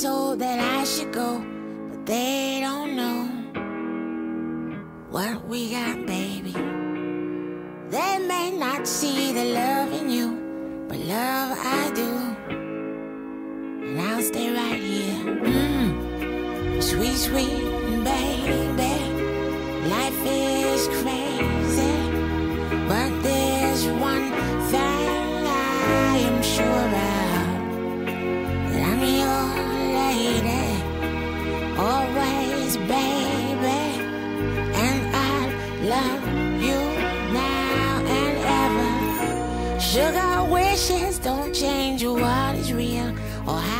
told that I should go, but they don't know what we got, baby. They may not see the love in you, but love I do. And I'll stay right here. Mm. Sweet, sweet baby. love you now and ever. Sugar wishes don't change what is real or how.